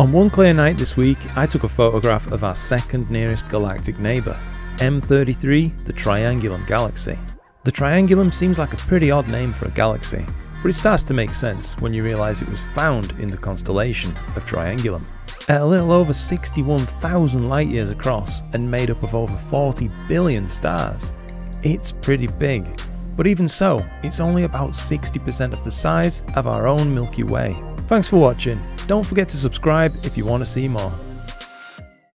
On one clear night this week, I took a photograph of our second nearest galactic neighbour, M33, the Triangulum Galaxy. The Triangulum seems like a pretty odd name for a galaxy, but it starts to make sense when you realise it was found in the constellation of Triangulum. At a little over 61,000 light years across and made up of over 40 billion stars, it's pretty big. But even so, it's only about 60% of the size of our own Milky Way. Thanks for watching. Don't forget to subscribe if you want to see more.